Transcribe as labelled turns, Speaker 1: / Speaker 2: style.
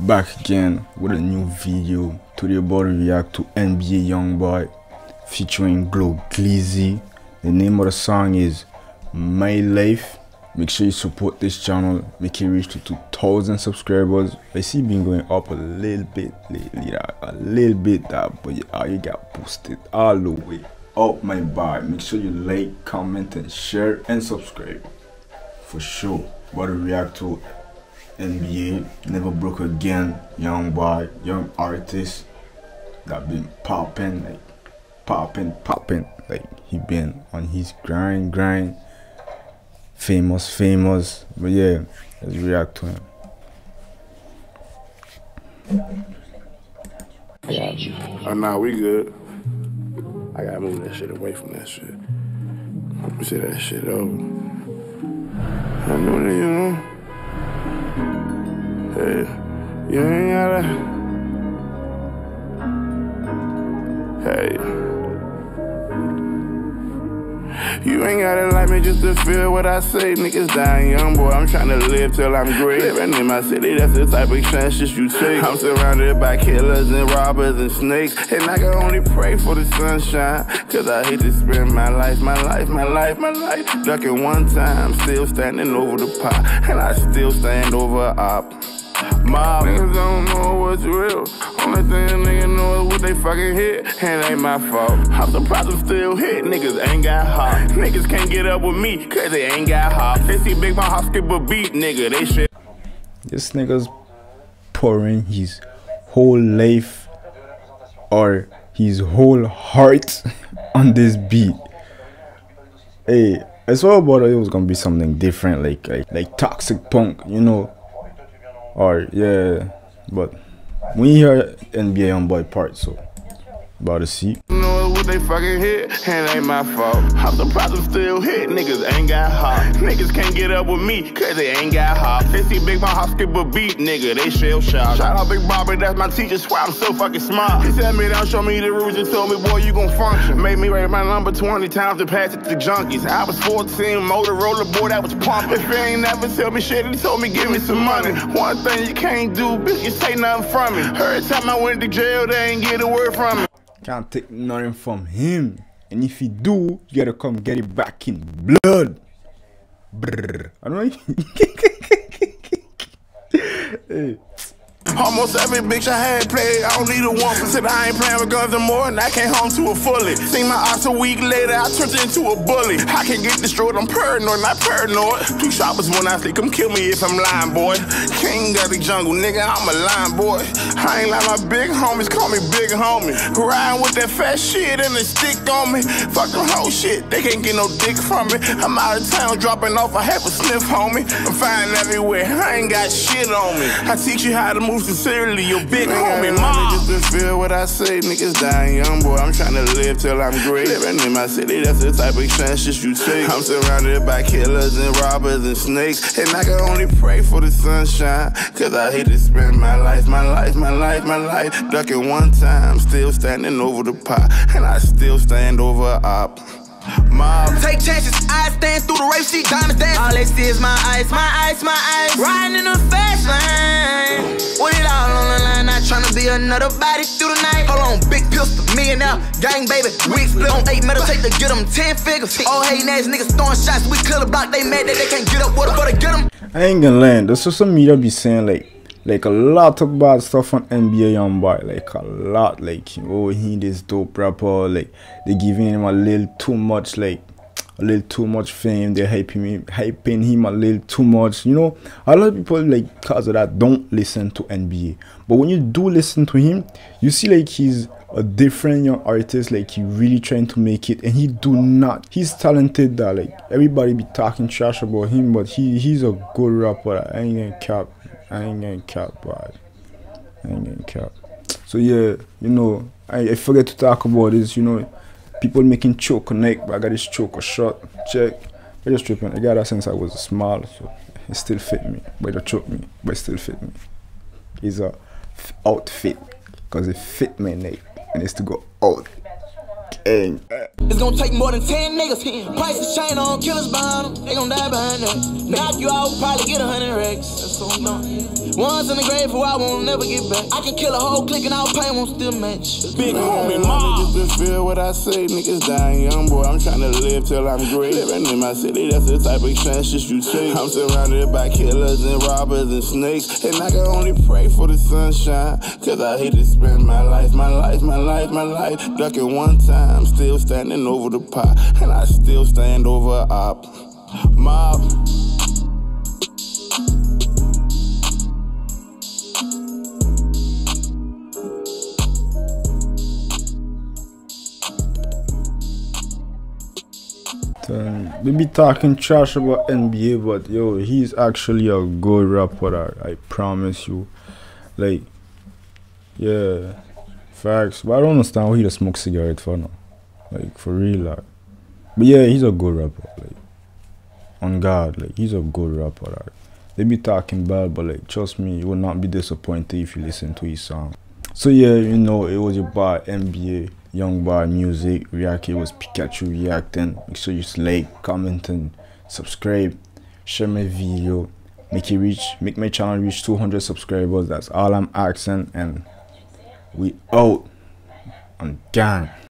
Speaker 1: back again with a new video. Today about to react to nba youngboy featuring Goo Glizzy. The name of the song is my life. Make sure you support this channel. Make it reach to 2000 subscribers. I see been going up a little bit lately a little bit that but yeah, you got boosted all the way up my bar make sure you like comment and share and subscribe. For sure about to react to NBA, Never Broke Again, young boy, young artist that been popping, like popping, popping. Like he been on his grind, grind. Famous, famous. But yeah, let's react to him.
Speaker 2: Oh, nah, we good. I gotta move that shit away from that shit. See that shit over. I know that, you know. Hey, you ain't gotta. Hey. You ain't gotta like me just to feel what I say. Niggas dying young, boy. I'm trying to live till I'm great. Living in my city, that's the type of chances you take. I'm surrounded by killers and robbers and snakes. And I can only pray for the sunshine. Cause I hate to spend my life, my life, my life, my life. Ducking one time, still standing over the pot. And I still stand over op. Mob niggas don't know what's real. Only thing a nigga know is what they fucking hit. And it ain't my fault. I'm surprised I'm still hit. Niggas ain't got heart. Niggas can't get up with me, cause they ain't got heart. They see Big Mom skip a beat, nigga. They shit.
Speaker 1: This nigga's pouring his whole life or his whole heart on this beat. Hey, I saw about it, it was gonna be something different, like like, like toxic punk, you know or yeah, but we hear NBA on boy part, so about to see.
Speaker 2: Know what they fucking hit, and ain't my fault. I'm surprised I'm still hit. Niggas ain't got heart. Niggas can't get up with me, cause they ain't got heart. They see Big Mom skip a beat, nigga, they shell shock. Shout out Big Bobby, that's my teacher, swear I'm so fucking smart. He said me down, show me the rules, and told me, boy, you gon' function. Made me write my number 20 times to pass it to junkies. I was 14, Motorola boy, that was pumping. If you ain't never tell me shit, he told me, give me some money. One thing you can't do, bitch, you say nothing from me. Every time I went to jail, they ain't get a word from me.
Speaker 1: Can't take nothing from him. And if you do, you gotta come get it back in blood. I don't know. hey.
Speaker 2: Almost every bitch I had played, I don't need a woman. Said I ain't playing with guns no anymore, and I came home to a fully. Seen my ops a week later, I turned into a bully. I can't get destroyed, I'm paranoid, not paranoid. Two shoppers when I sleep, come kill me if I'm lying, boy. King of the jungle, nigga, I'm a lying boy. I ain't like my big homies, call me big homie. Riding with that fat shit and a stick on me. Fuck them whole shit, they can't get no dick from me. I'm out of town, dropping off, I have a sniff, homie. I'm finding everywhere, I ain't got shit on me. I teach you how to move sincerely, your big homie, mom. Just to feel what I say, niggas dying young, boy. I'm trying to live till I'm great. Living in my city, that's the type of chances you take. I'm surrounded by killers and robbers and snakes. And I can only pray for the sunshine. Cause I hate to spend my life, my life, my life, my life. Ducking one time, still standing over the pot. And I still stand over op. Mob.
Speaker 3: Take chances, I stand through the race, she diamonds dance. All they see is my eyes, my eyes, my eyes. Riding in the fast lane. With it all on the line, not trying to be another body through the night. Hold on, big pistol, millionaire, gang baby. We split on eight metal, meditate to get them ten figures. All hating ass niggas throwing shots, we kill a block, they mad that they can't get up with it, but to get them.
Speaker 1: I ain't gonna land. The social media be saying like like a lot of bad stuff on NBA Youngboy, like a lot, like oh he this dope rapper, like they giving him a little too much, like a little too much fame. They're hyping him, hyping him a little too much. You know, a lot of people like cause of that don't listen to NBA, but when you do listen to him, you see like he's a different young artist. Like he really trying to make it and he do not he's talented that like everybody be talking trash about him but he he's a good rapper. I ain't gonna cap I ain't getting cap, bro. I ain't getting cap. So yeah, you know, I, I forget to talk about this, you know, people making choke neck, but I got this choke a shot. Check. I just tripping. I got that since I was small, so it still fit me. But it choke me, but it still fit me. It's a outfit because it fit my neck and it's to go out. Hey.
Speaker 3: It's gonna take more than 10 niggas. Price Prices chain on killers behind them. They gon' die behind that. Knock you out, probably get a hundred racks. That's what I'm. Once in the grave, who I won't never get back. I can kill a whole clique and all pain won't still match. Big homie,
Speaker 2: mom. Niggas to feel what I say, niggas dying young boy. I'm trying to live till I'm great. Living in my city, that's the type of chances you take. I'm surrounded by killers and robbers and snakes. And I can only pray for the sunshine. Cause I hate to spend my life, my life, my life, my life. Ducking one time, still standing over the pot. And I still stand over up. Mob.
Speaker 1: they be talking trash about NBA, but yo, he's actually a good rapper. I promise you. Like, yeah, facts. But I don't understand why he just smoke cigarette for now. Like for real, like. But yeah, he's a good rapper. Like, on God, like he's a good rapper. Like. They be talking bad, but like trust me, you will not be disappointed if you listen to his song. So yeah, you know, it was about NBA. Young Bar Music React. It was Pikachuu reacting. Make sure you like, comment, and subscribe. Share my video. Make it reach, make my channel reach 200 subscribers. That's all I'm asking, and we out on gang.